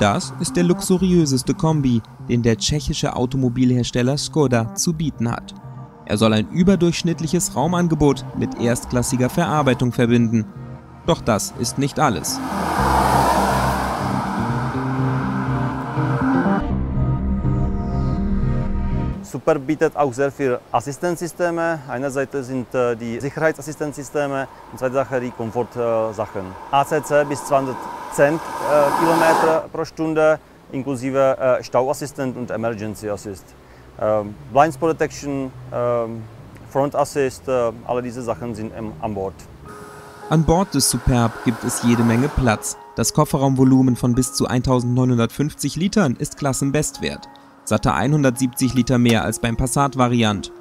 Das ist der luxuriöseste Kombi, den der tschechische Automobilhersteller Skoda zu bieten hat. Er soll ein überdurchschnittliches Raumangebot mit erstklassiger Verarbeitung verbinden. Doch das ist nicht alles. Super bietet auch sehr viele Assistenzsysteme. Einerseits sind äh, die Sicherheitsassistenzsysteme und zweite Sache die Komfortsachen. ACC bis 210 äh, km pro Stunde inklusive Stauassistent und Emergency Assist. Blind Spot Detection, Front Assist, alle diese Sachen sind an Bord. An Bord des Superb gibt es jede Menge Platz. Das Kofferraumvolumen von bis zu 1950 Litern ist Klassenbestwert satte 170 Liter mehr als beim Passat-Variant.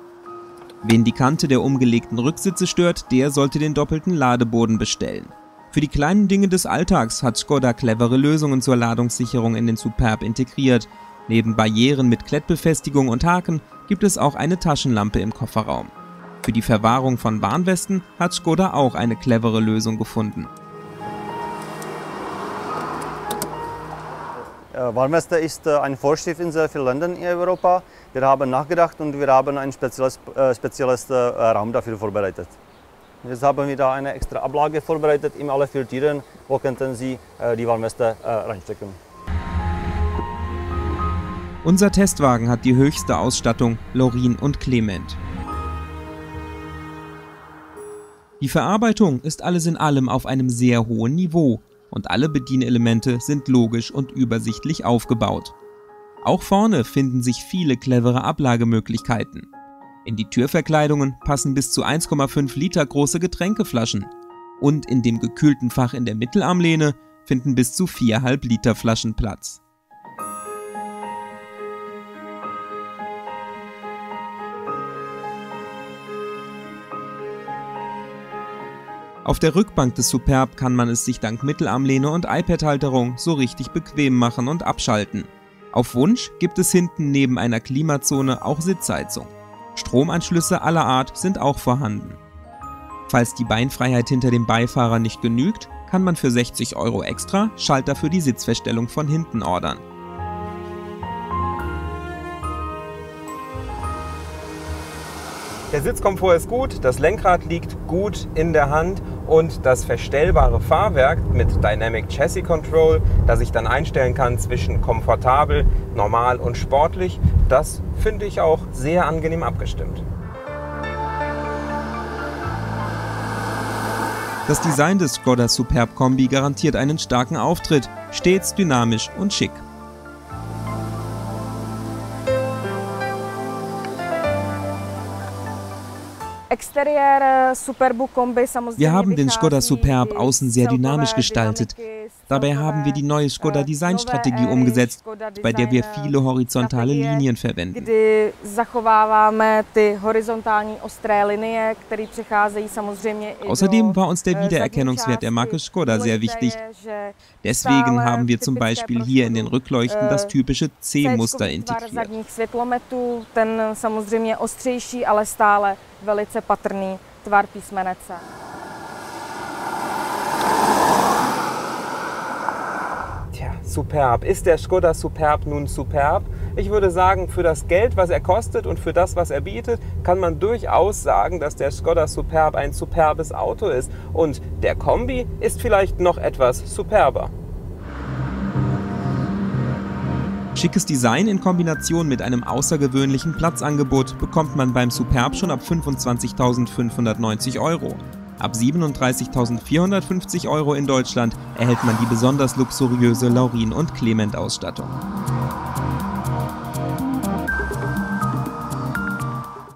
Wen die Kante der umgelegten Rücksitze stört, der sollte den doppelten Ladeboden bestellen. Für die kleinen Dinge des Alltags hat Skoda clevere Lösungen zur Ladungssicherung in den Superb integriert. Neben Barrieren mit Klettbefestigung und Haken gibt es auch eine Taschenlampe im Kofferraum. Für die Verwahrung von Warnwesten hat Skoda auch eine clevere Lösung gefunden. Äh, Warnweste ist äh, eine Vorschrift in sehr vielen Ländern in Europa. Wir haben nachgedacht und wir haben ein spezielles, äh, spezielles Raum dafür vorbereitet. Jetzt haben wir da eine extra Ablage vorbereitet in alle vier Tieren, wo könnten Sie die Warnweste reinstecken. Unser Testwagen hat die höchste Ausstattung Lorin und Clement. Die Verarbeitung ist alles in allem auf einem sehr hohen Niveau und alle Bedienelemente sind logisch und übersichtlich aufgebaut. Auch vorne finden sich viele clevere Ablagemöglichkeiten. In die Türverkleidungen passen bis zu 1,5 Liter große Getränkeflaschen und in dem gekühlten Fach in der Mittelarmlehne finden bis zu 4,5 Liter Flaschen Platz. Auf der Rückbank des Superb kann man es sich dank Mittelarmlehne und iPad-Halterung so richtig bequem machen und abschalten. Auf Wunsch gibt es hinten neben einer Klimazone auch Sitzheizung. Stromanschlüsse aller Art sind auch vorhanden. Falls die Beinfreiheit hinter dem Beifahrer nicht genügt, kann man für 60 Euro extra Schalter für die Sitzverstellung von hinten ordern. Der Sitzkomfort ist gut, das Lenkrad liegt gut in der Hand und das verstellbare Fahrwerk mit Dynamic Chassis Control, das ich dann einstellen kann zwischen komfortabel, normal und sportlich, das finde ich auch sehr angenehm abgestimmt. Das Design des Skoda Superb Kombi garantiert einen starken Auftritt, stets dynamisch und schick. Wir haben den Skoda Superb außen sehr dynamisch gestaltet. Dabei haben wir die neue Skoda Designstrategie umgesetzt, bei der wir viele horizontale Linien verwenden. Außerdem war uns der Wiedererkennungswert der Marke Skoda sehr wichtig. Deswegen haben wir zum Beispiel hier in den Rückleuchten das typische C-Muster integriert velice patrný tvar písmene C. superb. Ist der Skoda Superb nun superb? Ich würde sagen, für das Geld, was er kostet und für das, was er bietet, kann man durchaus sagen, dass der Skoda Superb ein superbes Auto ist. Und der Kombi ist vielleicht noch etwas superber. Schickes Design in Kombination mit einem außergewöhnlichen Platzangebot bekommt man beim Superb schon ab 25.590 Euro. Ab 37.450 Euro in Deutschland erhält man die besonders luxuriöse Laurin- und Clement-Ausstattung.